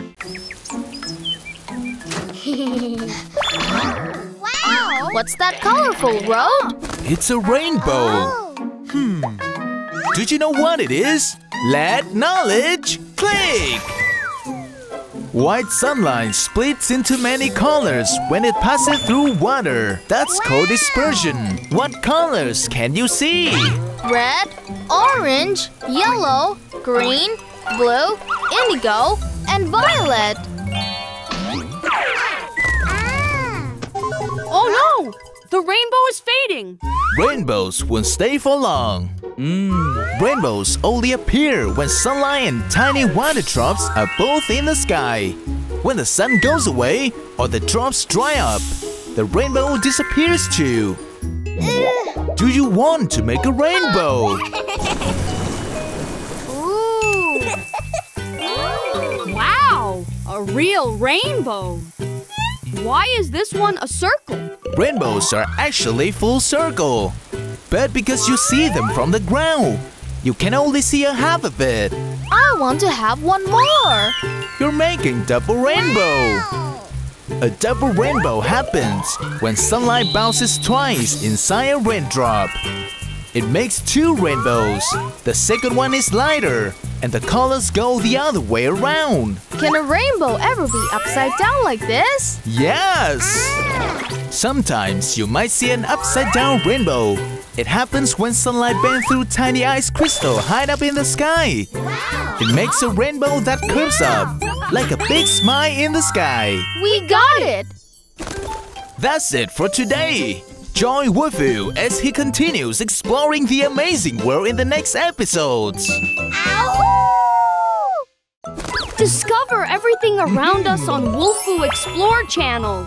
more. wow! What's that colorful robe? It's a rainbow. Oh. Hmm. Did you know what it is? Let knowledge click! White sunlight splits into many colors when it passes through water. That's wow. called dispersion. What colors can you see? Red, orange, yellow, green, blue, indigo, and violet. Oh no! The rainbow is fading! Rainbows won't stay for long. Hmm. Rainbows only appear when sunlight and tiny water drops are both in the sky. When the sun goes away or the drops dry up, the rainbow disappears too. Do you want to make a rainbow? A real rainbow! Why is this one a circle? Rainbows are actually full circle. But because you see them from the ground, you can only see a half of it. I want to have one more. You're making double rainbow. A double rainbow happens when sunlight bounces twice inside a raindrop. It makes two rainbows. The second one is lighter, and the colors go the other way around. Can a rainbow ever be upside down like this? Yes! Sometimes you might see an upside down rainbow. It happens when sunlight bends through tiny ice crystal high up in the sky. It makes a rainbow that curves up, like a big smile in the sky. We got it. That's it for today. Join Wolfoo as he continues exploring the amazing world in the next episodes. Discover everything around us on Wolfoo Explore channel.